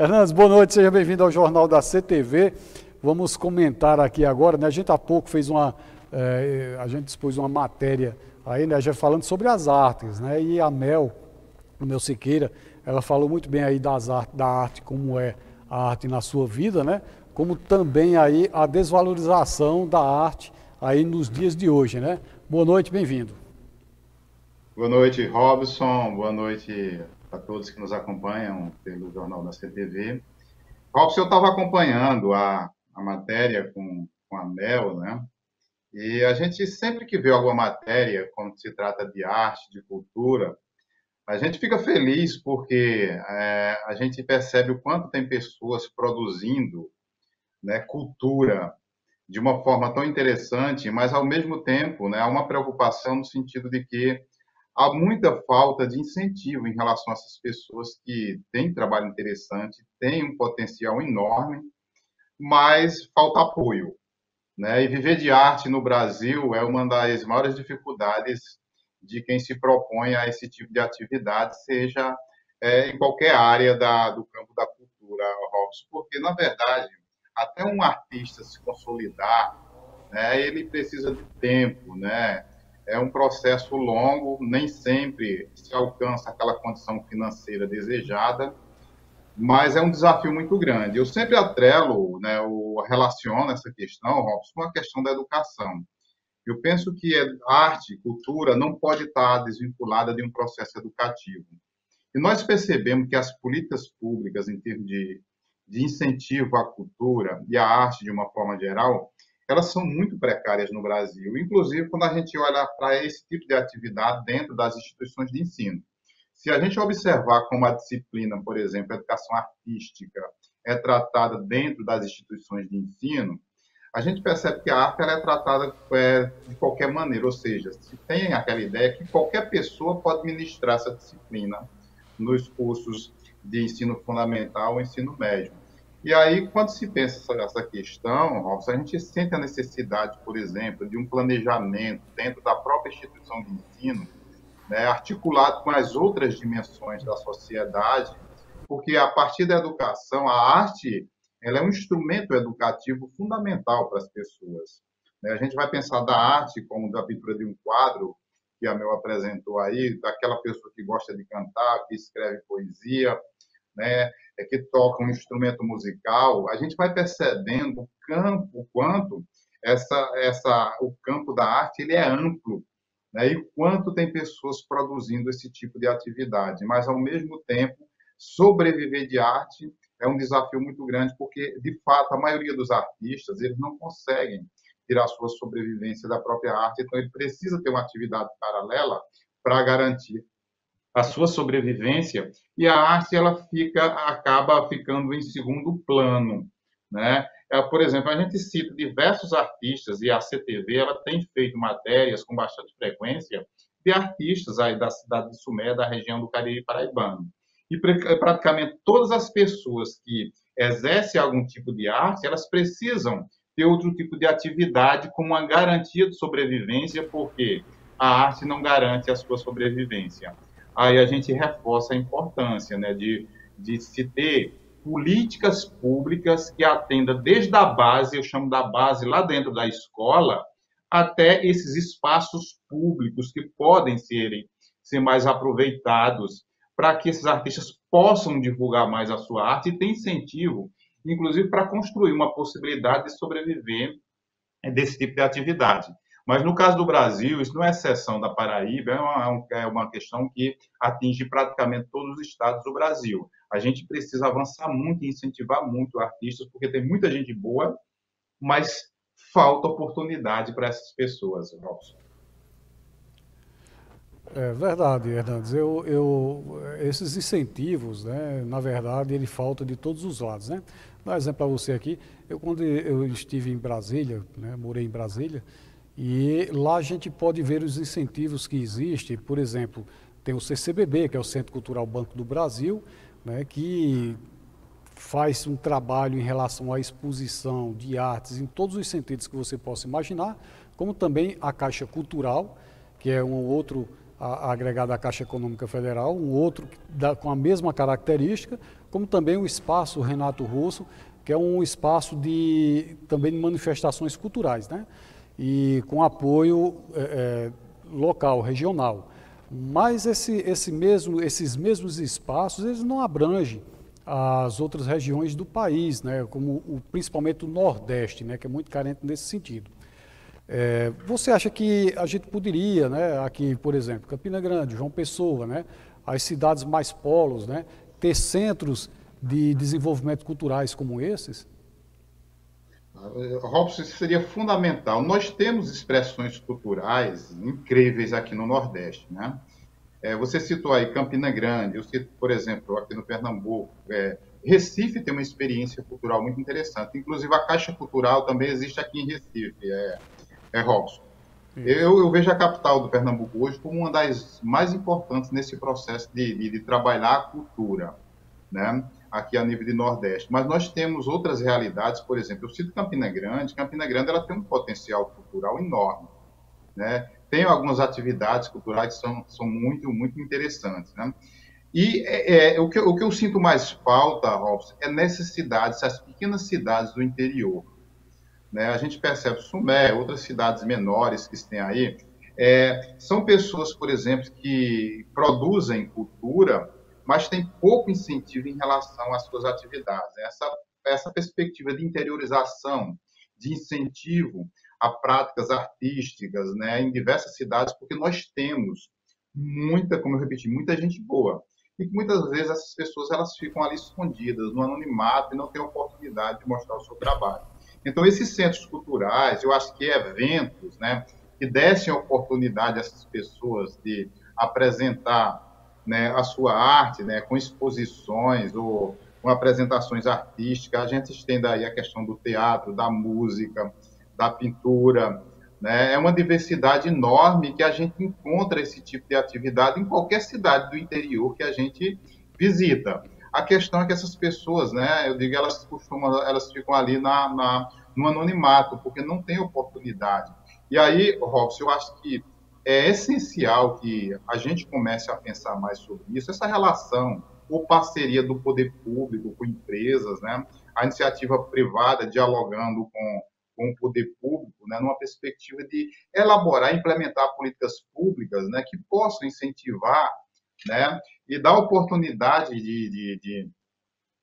Hernandes, boa noite, seja bem-vindo ao Jornal da CTV. Vamos comentar aqui agora, né? A gente há pouco fez uma, é, a gente expôs uma matéria aí, né, já falando sobre as artes, né? E a Mel, o Mel Siqueira, ela falou muito bem aí das artes, da arte, como é a arte na sua vida, né? Como também aí a desvalorização da arte aí nos dias de hoje, né? Boa noite, bem-vindo. Boa noite, Robson. Boa noite a todos que nos acompanham pelo Jornal da CTV. Robson, eu estava acompanhando a, a matéria com, com a Mel, né? E a gente sempre que vê alguma matéria, quando se trata de arte, de cultura, a gente fica feliz porque é, a gente percebe o quanto tem pessoas produzindo né, cultura de uma forma tão interessante, mas ao mesmo tempo né, há uma preocupação no sentido de que há muita falta de incentivo em relação a essas pessoas que têm trabalho interessante, têm um potencial enorme, mas falta apoio. Né? E viver de arte no Brasil é uma das maiores dificuldades de quem se propõe a esse tipo de atividade, seja é, em qualquer área da, do campo da cultura, Robson, porque, na verdade, até um artista se consolidar, né, ele precisa de tempo, né? É um processo longo, nem sempre se alcança aquela condição financeira desejada, mas é um desafio muito grande. Eu sempre atrelo, né, o relaciono essa questão, Robson, com a questão da educação. Eu penso que arte, cultura, não pode estar desvinculada de um processo educativo. E nós percebemos que as políticas públicas, em termos de, de incentivo à cultura e à arte de uma forma geral, elas são muito precárias no Brasil, inclusive quando a gente olha para esse tipo de atividade dentro das instituições de ensino. Se a gente observar como a disciplina, por exemplo, a educação artística, é tratada dentro das instituições de ensino, a gente percebe que a arte é tratada é, de qualquer maneira, ou seja, se tem aquela ideia que qualquer pessoa pode ministrar essa disciplina nos cursos de ensino fundamental ou ensino médio. E aí, quando se pensa essa questão, Robson, a gente sente a necessidade, por exemplo, de um planejamento dentro da própria instituição de ensino, né, articulado com as outras dimensões da sociedade, porque a partir da educação, a arte ela é um instrumento educativo fundamental para as pessoas. Né? A gente vai pensar da arte como da pintura de um quadro, que a Mel apresentou aí, daquela pessoa que gosta de cantar, que escreve poesia, né, é que toca um instrumento musical, a gente vai percebendo o campo, o quanto essa, essa, o campo da arte ele é amplo, né, e o quanto tem pessoas produzindo esse tipo de atividade, mas ao mesmo tempo sobreviver de arte é um desafio muito grande, porque, de fato, a maioria dos artistas, eles não conseguem tirar sua sobrevivência da própria arte, então ele precisa ter uma atividade paralela para garantir a sua sobrevivência e a arte ela fica acaba ficando em segundo plano, né? É, por exemplo, a gente cita diversos artistas e a CTV ela tem feito matérias com bastante frequência de artistas aí da cidade de Sumé, da região do Cariri Paraibano e praticamente todas as pessoas que exercem algum tipo de arte, elas precisam ter outro tipo de atividade como uma garantia de sobrevivência, porque a arte não garante a sua sobrevivência. Aí a gente reforça a importância né, de, de se ter políticas públicas que atendam desde a base, eu chamo da base lá dentro da escola, até esses espaços públicos que podem serem, ser mais aproveitados para que esses artistas possam divulgar mais a sua arte e ter incentivo, inclusive para construir uma possibilidade de sobreviver desse tipo de atividade. Mas no caso do Brasil, isso não é exceção da Paraíba, é uma, é uma questão que atinge praticamente todos os estados do Brasil. A gente precisa avançar muito e incentivar muito artistas, porque tem muita gente boa, mas falta oportunidade para essas pessoas, Robson. É verdade, Hernandes. Eu, eu, esses incentivos, né, na verdade, ele falta de todos os lados. Né? Dar um exemplo para você aqui. Eu, quando eu estive em Brasília, né, morei em Brasília, e lá a gente pode ver os incentivos que existem. Por exemplo, tem o CCBB, que é o Centro Cultural Banco do Brasil, né, que faz um trabalho em relação à exposição de artes em todos os sentidos que você possa imaginar, como também a Caixa Cultural, que é um outro agregado à Caixa Econômica Federal, um outro com a mesma característica, como também o espaço Renato Russo, que é um espaço de também de manifestações culturais, né? E com apoio é, é, local, regional. Mas esse, esse mesmo, esses mesmos espaços, eles não abrangem as outras regiões do país, né? Como o, principalmente o Nordeste, né? Que é muito carente nesse sentido. É, você acha que a gente poderia, né, aqui, por exemplo, Campina Grande, João Pessoa, né, as cidades mais polos, né, ter centros de desenvolvimento culturais como esses? Robson, isso seria fundamental. Nós temos expressões culturais incríveis aqui no Nordeste, né? É, você citou aí Campina Grande, eu cito, por exemplo, aqui no Pernambuco, é, Recife tem uma experiência cultural muito interessante. Inclusive, a Caixa Cultural também existe aqui em Recife, é, é Robson. Eu, eu, vejo a capital do Pernambuco hoje como uma das mais importantes nesse processo de, de, de trabalhar a cultura, né? Aqui a nível de Nordeste. Mas nós temos outras realidades, por exemplo, eu cito Campina Grande. Campina Grande ela tem um potencial cultural enorme, né? Tem algumas atividades culturais que são, são muito, muito interessantes, né? E é, é, o, que, o que eu sinto mais falta, Robson, é nessas cidades, essas pequenas cidades do interior. Né? A gente percebe Sumé, outras cidades menores que tem aí, é, são pessoas, por exemplo, que produzem cultura mas tem pouco incentivo em relação às suas atividades. Essa, essa perspectiva de interiorização, de incentivo a práticas artísticas né, em diversas cidades, porque nós temos muita, como eu repeti, muita gente boa. E muitas vezes essas pessoas elas ficam ali escondidas, no anonimato, e não têm oportunidade de mostrar o seu trabalho. Então, esses centros culturais, eu acho que eventos né, que dessem oportunidade a essas pessoas de apresentar né, a sua arte, né, com exposições ou com apresentações artísticas. A gente estende aí a questão do teatro, da música, da pintura. Né? É uma diversidade enorme que a gente encontra esse tipo de atividade em qualquer cidade do interior que a gente visita. A questão é que essas pessoas, né, eu digo, elas costumam, elas ficam ali na, na no anonimato, porque não tem oportunidade. E aí, Robson, eu acho que é essencial que a gente comece a pensar mais sobre isso, essa relação ou parceria do poder público com empresas, né? a iniciativa privada dialogando com, com o poder público, né? numa perspectiva de elaborar implementar políticas públicas né? que possam incentivar né? e dar oportunidade de, de, de,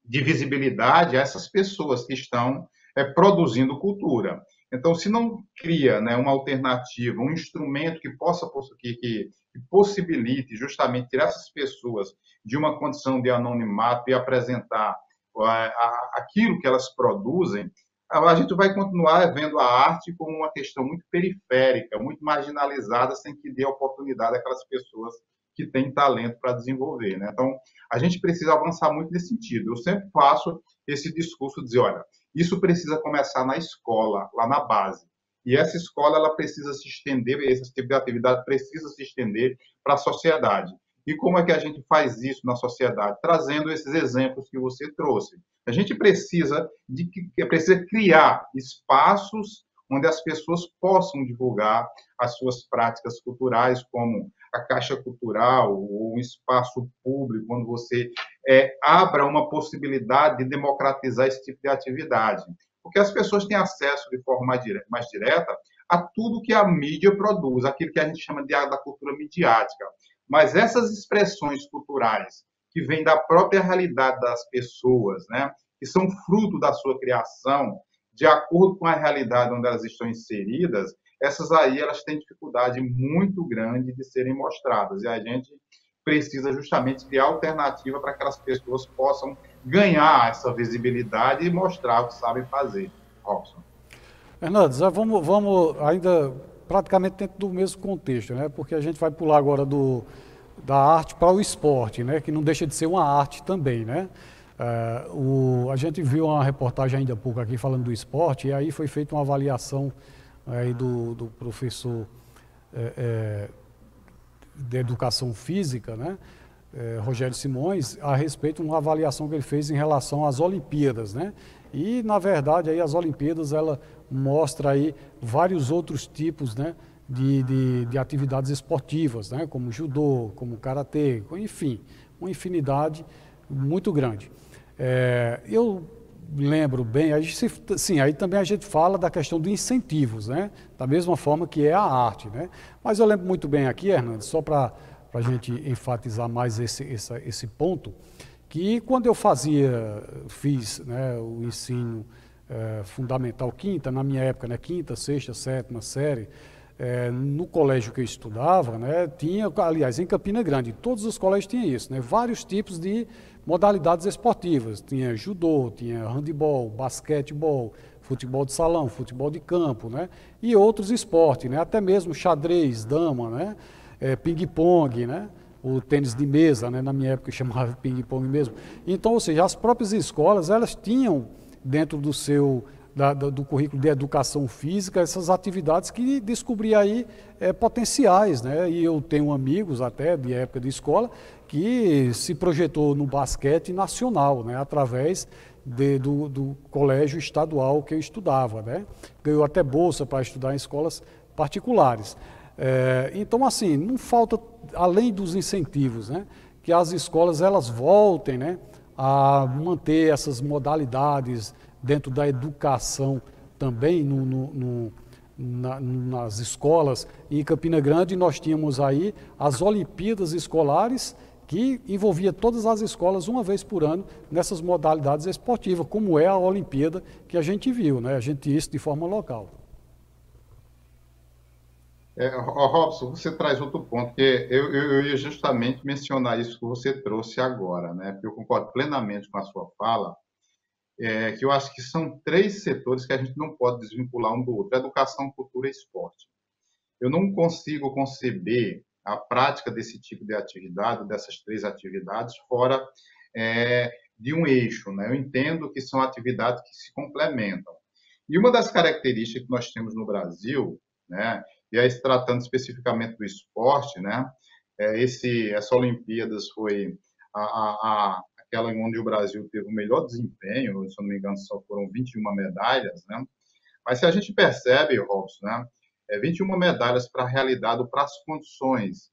de visibilidade a essas pessoas que estão é, produzindo cultura. Então, se não cria né, uma alternativa, um instrumento que possa que, que, possibilite justamente tirar essas pessoas de uma condição de anonimato e apresentar a, a, aquilo que elas produzem, a gente vai continuar vendo a arte como uma questão muito periférica, muito marginalizada, sem que dê oportunidade àquelas pessoas que têm talento para desenvolver. Né? Então, a gente precisa avançar muito nesse sentido. Eu sempre faço esse discurso de dizer, olha, isso precisa começar na escola, lá na base. E essa escola ela precisa se estender, esse tipo de atividade precisa se estender para a sociedade. E como é que a gente faz isso na sociedade? Trazendo esses exemplos que você trouxe. A gente precisa de precisa criar espaços onde as pessoas possam divulgar as suas práticas culturais, como a caixa cultural ou um espaço público, onde você é, abra uma possibilidade de democratizar esse tipo de atividade. Porque as pessoas têm acesso de forma mais direta a tudo que a mídia produz, aquilo que a gente chama de da cultura midiática. Mas essas expressões culturais que vêm da própria realidade das pessoas, né, que são fruto da sua criação, de acordo com a realidade onde elas estão inseridas, essas aí elas têm dificuldade muito grande de serem mostradas. E a gente precisa justamente criar alternativa para que aquelas pessoas possam ganhar essa visibilidade e mostrar o que sabem fazer. Robson. Fernandes, vamos, vamos ainda praticamente dentro do mesmo contexto, né? porque a gente vai pular agora do, da arte para o esporte, né? que não deixa de ser uma arte também. Né? Uh, o, a gente viu uma reportagem ainda há pouco aqui falando do esporte, e aí foi feita uma avaliação aí do, do professor é, é, de educação física, né, é, Rogério Simões, a respeito de uma avaliação que ele fez em relação às Olimpíadas, né? E na verdade aí as Olimpíadas ela mostra aí vários outros tipos, né, de, de, de atividades esportivas, né, como judô, como karatê, enfim, uma infinidade muito grande. É, eu lembro bem, a gente, sim, aí também a gente fala da questão de incentivos, né? Da mesma forma que é a arte, né? Mas eu lembro muito bem aqui, Hernandes, só para a gente enfatizar mais esse, esse, esse ponto, que quando eu fazia, fiz né, o ensino é, fundamental quinta, na minha época, né, quinta, sexta, sétima série, é, no colégio que eu estudava, né, tinha, aliás, em Campina Grande, todos os colégios tinham isso, né, vários tipos de modalidades esportivas. Tinha judô, tinha handebol, basquetebol, futebol de salão, futebol de campo, né, e outros esportes, né, até mesmo xadrez, dama, né, é, ping-pong, né, o tênis de mesa, né, na minha época chamava ping-pong mesmo. Então, ou seja, as próprias escolas, elas tinham dentro do seu da, do currículo de educação física, essas atividades que descobri aí é, potenciais, né? E eu tenho amigos até de época de escola que se projetou no basquete nacional, né? Através de, do, do colégio estadual que eu estudava, né? Ganhou até bolsa para estudar em escolas particulares. É, então, assim, não falta, além dos incentivos, né? Que as escolas elas voltem, né? A manter essas modalidades dentro da educação também no, no, no, na, nas escolas. em Campina Grande nós tínhamos aí as Olimpíadas Escolares, que envolvia todas as escolas uma vez por ano nessas modalidades esportivas, como é a Olimpíada que a gente viu, né? a gente isso de forma local. É, Robson, você traz outro ponto, que eu, eu, eu, ia justamente mencionar isso que você trouxe agora, né? porque eu concordo plenamente com a sua fala, é, que eu acho que são três setores que a gente não pode desvincular um do outro: educação, cultura e esporte. Eu não consigo conceber a prática desse tipo de atividade, dessas três atividades, fora é, de um eixo. Né? Eu entendo que são atividades que se complementam. E uma das características que nós temos no Brasil, né, e aí tratando especificamente do esporte, né, é esse, essa Olimpíadas foi a, a, aquela onde o Brasil teve o melhor desempenho, se eu não me engano, só foram 21 medalhas, né? Mas se a gente percebe, Robson, né, é 21 medalhas para a realidade, para as condições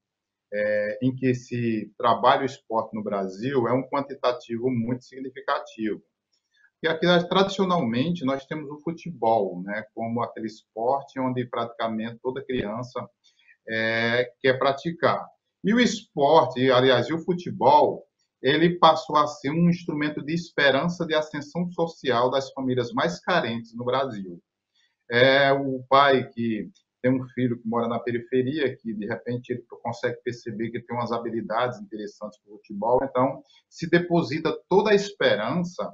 é, em que se trabalha o esporte no Brasil, é um quantitativo muito significativo. E aqui, tradicionalmente, nós temos o futebol, né, como aquele esporte onde praticamente toda criança é, quer praticar. E o esporte, aliás, e o futebol, ele passou a ser um instrumento de esperança de ascensão social das famílias mais carentes no Brasil. É o pai que tem um filho que mora na periferia, que de repente ele consegue perceber que tem umas habilidades interessantes para o futebol, então se deposita toda a esperança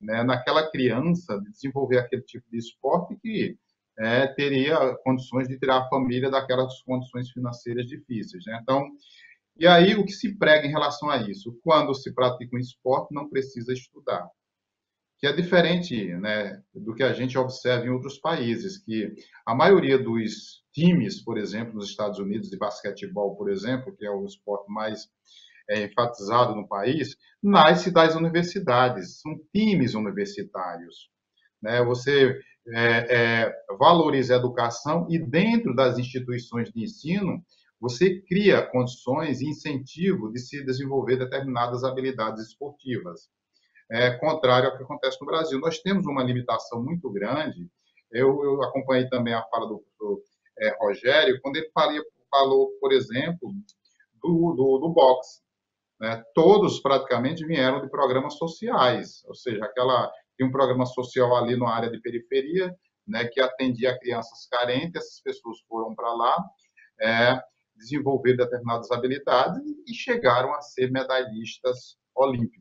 né, naquela criança de desenvolver aquele tipo de esporte que é, teria condições de tirar a família daquelas condições financeiras difíceis. Né? Então, e aí, o que se prega em relação a isso? Quando se pratica um esporte, não precisa estudar. Que é diferente né, do que a gente observa em outros países, que a maioria dos times, por exemplo, nos Estados Unidos, de basquetebol, por exemplo, que é o esporte mais é, enfatizado no país, nasce das universidades, são times universitários. Né? Você é, é, valoriza a educação e dentro das instituições de ensino, você cria condições e incentivo de se desenvolver determinadas habilidades esportivas. É contrário ao que acontece no Brasil. Nós temos uma limitação muito grande. Eu, eu acompanhei também a fala do professor é, Rogério, quando ele falou, falou, por exemplo, do, do, do boxe. Né? Todos praticamente vieram de programas sociais, ou seja, aquela tem um programa social ali na área de periferia, né, que atendia crianças carentes, essas pessoas foram para lá, é, desenvolver determinadas habilidades e chegaram a ser medalhistas olímpicos.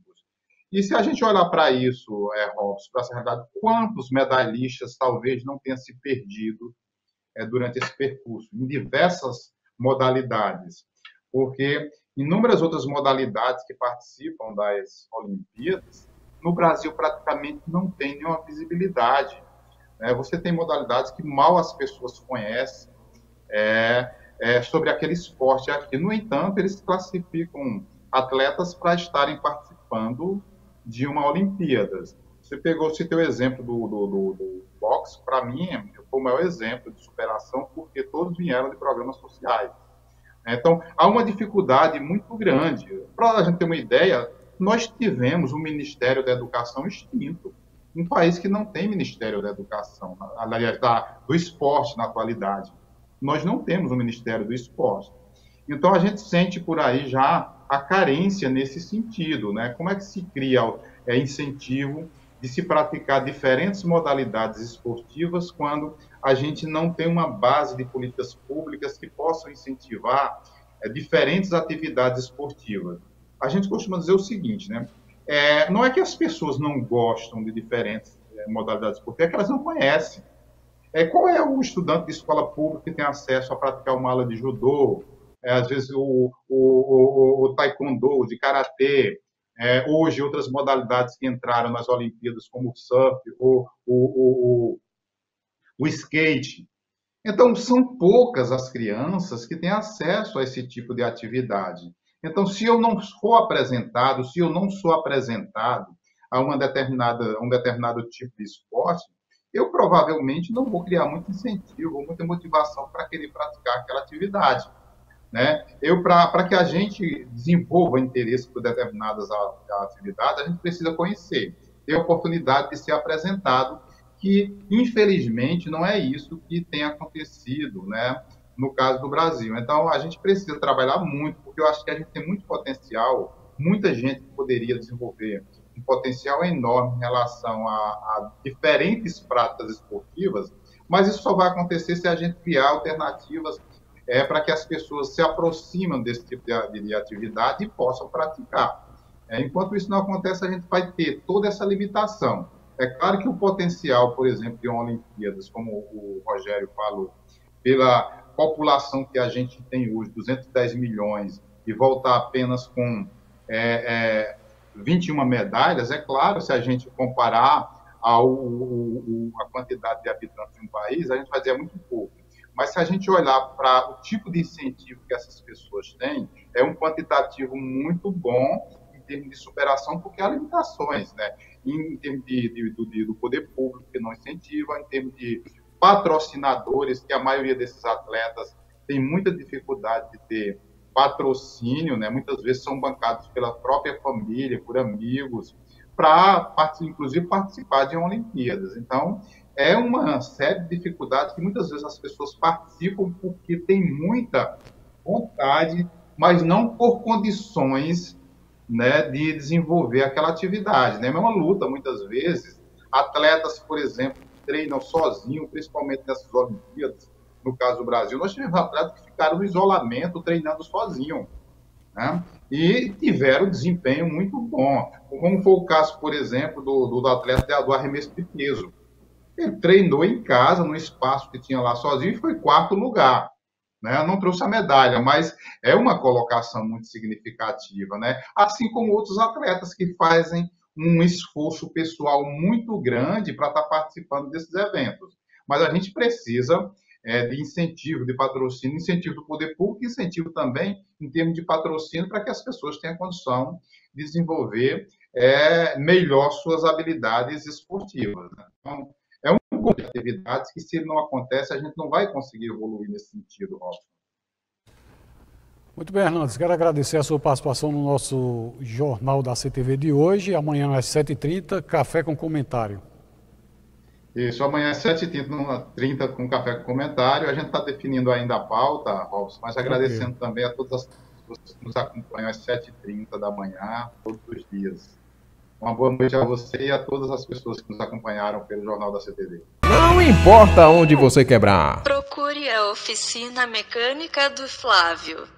E se a gente olhar para isso, é, Robson, para essa realidade, quantos medalhistas talvez não tenham se perdido é, durante esse percurso, em diversas modalidades? Porque inúmeras outras modalidades que participam das Olimpíadas, no Brasil praticamente não tem nenhuma visibilidade. Né? Você tem modalidades que mal as pessoas conhecem, é, é, sobre aquele esporte aqui. No entanto, eles classificam atletas para estarem participando de uma Olimpíadas. Você pegou, se o exemplo do, do, do, do boxe, para mim, foi o maior exemplo de superação, porque todos vieram de programas sociais. Então, há uma dificuldade muito grande. Para a gente ter uma ideia, nós tivemos o Ministério da Educação extinto. Um país que não tem Ministério da Educação, aliás, da, do esporte na atualidade. Nós não temos o Ministério do Esporte. Então, a gente sente por aí já a carência nesse sentido. Né? Como é que se cria é, incentivo de se praticar diferentes modalidades esportivas quando a gente não tem uma base de políticas públicas que possam incentivar é, diferentes atividades esportivas. A gente costuma dizer o seguinte, né? É, não é que as pessoas não gostam de diferentes é, modalidades esportivas, é que elas não conhecem. É, qual é o estudante de escola pública que tem acesso a praticar uma aula de judô, é, às vezes o, o, o, o taekwondo, de karatê, é, hoje outras modalidades que entraram nas Olimpíadas, como o surf, o, o, o skate. Então, são poucas as crianças que têm acesso a esse tipo de atividade. Então, se eu não for apresentado, se eu não sou apresentado a uma determinada, um determinado tipo de esporte, eu provavelmente não vou criar muito incentivo, muita motivação para querer praticar aquela atividade. Né? Eu, para que a gente desenvolva interesse por determinadas atividades, a gente precisa conhecer, ter a oportunidade de ser apresentado, que infelizmente não é isso que tem acontecido, né? no caso do Brasil. Então, a gente precisa trabalhar muito, porque eu acho que a gente tem muito potencial, muita gente poderia desenvolver um potencial enorme em relação a, a diferentes práticas esportivas, mas isso só vai acontecer se a gente criar alternativas é, para que as pessoas se aproximem desse tipo de, de atividade e possam praticar. É, enquanto isso não acontece, a gente vai ter toda essa limitação. É claro que o potencial, por exemplo, de uma Olimpíadas, como o Rogério falou, pela população que a gente tem hoje, 210 milhões, e voltar apenas com é, é, 21 medalhas, é claro, se a gente comparar ao, a quantidade de habitantes de um país, a gente dizer muito pouco. Mas se a gente olhar para o tipo de incentivo que essas pessoas têm, é um quantitativo muito bom em termos de superação, porque há limitações, né? Em termos de, de, de, do poder público que não incentiva, em termos de patrocinadores, que a maioria desses atletas tem muita dificuldade de ter patrocínio, né? Muitas vezes são bancados pela própria família, por amigos, para, inclusive, participar de Olimpíadas. Então, é uma série de dificuldades que muitas vezes as pessoas participam porque têm muita vontade, mas não por condições né, de desenvolver aquela atividade. Né? É uma luta, muitas vezes. Atletas, por exemplo, treinam sozinhos, principalmente nessas Olimpíadas, no caso do Brasil. Nós tivemos atletas que ficaram no isolamento, treinando sozinhos. Né? E tiveram desempenho muito bom. Como foi o caso, por exemplo, do, do atleta do arremesso de peso ele treinou em casa, no espaço que tinha lá sozinho, e foi quarto lugar. Né? Não trouxe a medalha, mas é uma colocação muito significativa. Né? Assim como outros atletas que fazem um esforço pessoal muito grande para estar tá participando desses eventos. Mas a gente precisa é, de incentivo, de patrocínio, incentivo do poder público, incentivo também em termos de patrocínio para que as pessoas tenham condição de desenvolver é, melhor suas habilidades esportivas. Né? Então, conjunto de atividades que, se não acontece, a gente não vai conseguir evoluir nesse sentido. Muito bem, Hernandes. Quero agradecer a sua participação no nosso jornal da CTV de hoje. Amanhã às 7h30, café com comentário. Isso, amanhã às 7h30 com café com comentário. A gente está definindo ainda a pauta, Robson, mas agradecendo okay. também a todas as pessoas que nos acompanham às 7h30 da manhã, todos os dias. Uma boa noite a você e a todas as pessoas que nos acompanharam pelo Jornal da CTV. Não importa onde você quebrar. Procure a oficina mecânica do Flávio.